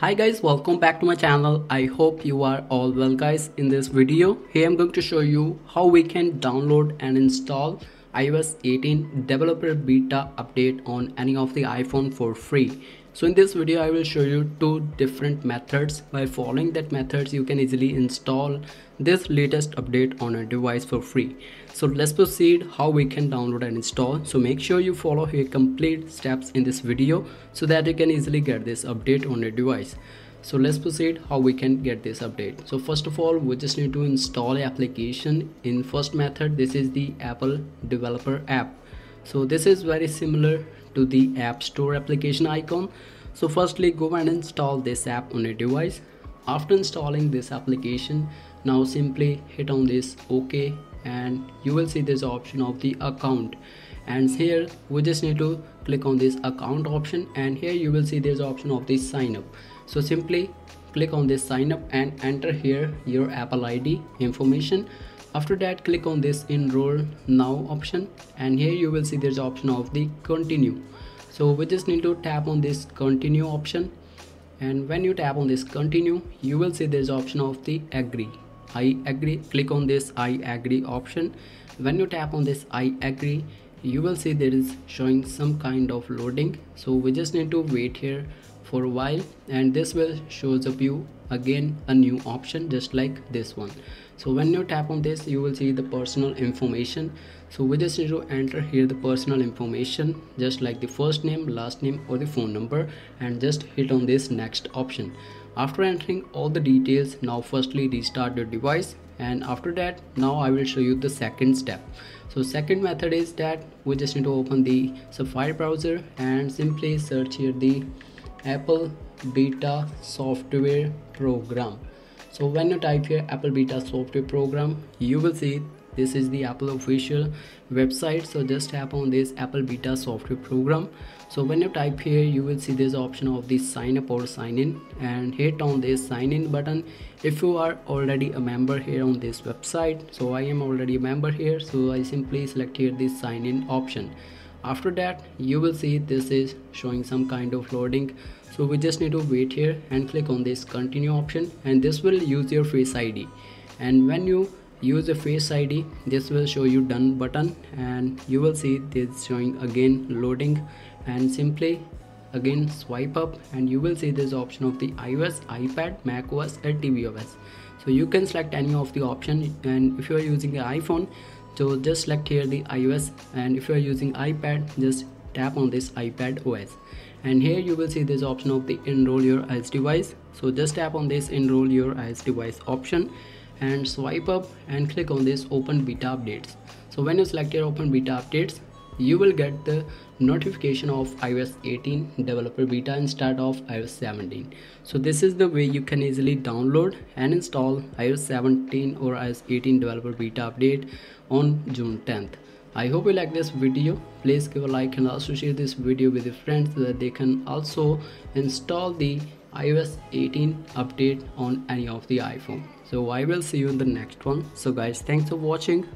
hi guys welcome back to my channel. I hope you are all well guys. In this video here i'm going to show you how we can download and install ios 18 developer beta update on any of the iphone for free so in this video i will show you two different methods. By following that methods you can easily install this latest update on a device for free. So let's proceed how we can download and install. So make sure you follow here complete steps in this video so that you can easily get this update on your device. So let's proceed how we can get this update. So first of all we just need to install application in first method. This is the apple developer app. So this is very similar to the app store application icon. So firstly go and install this app on your device. After installing this application now simply hit on this ok and you will see this option of the account. And here we just need to click on this account option and here you will see this option of the sign up. So simply click on this sign up and enter here your apple id information after that click on this enroll now option and here you will see there's option of the continue. So we just need to tap on this continue option and when you tap on this continue you will see there's option of the agree. I agree click on this i agree option. When you tap on this i agree you will see there is showing some kind of loading. So we just need to wait here for a while and this will shows up you again a new option just like this one so when you tap on this you will see the personal information. So we just need to enter here the personal information just like the first name last name or the phone number and just hit on this next option. After entering all the details now firstly restart your device and after that now i will show you the second step. So second method is that we just need to open the safari browser and simply search here the apple beta software program so when you type here apple beta software program you will see this is the apple official website. So just tap on this apple beta software program. So when you type here you will see this option of the sign up or sign in. And hit on this sign in button if you are already a member here on this website. So i am already a member here. So i simply select here this sign in option. After that you will see this is showing some kind of loading so we just need to wait here and click on this continue option and this will use your face id and when you use a face id this will show you done button and you will see this showing again loading and simply again swipe up and you will see this option of the ios ipad mac os or tvOS so you can select any of the option and if you are using an iphone so just select here the ios and if you are using ipad just tap on this ipad os and here you will see this option of the enroll your ios device. So just tap on this enroll your ios device option and swipe up and click on this open beta updates. So when you select your open beta updates you will get the notification of iOS 18 developer beta instead of iOS 17 so this is the way you can easily download and install iOS 17 or iOS 18 developer beta update on June 10th I hope you like this video. Please give a like and also share this video with your friends so that they can also install the iOS 18 update on any of the iPhone. So I will see you in the next one. So guys thanks for watching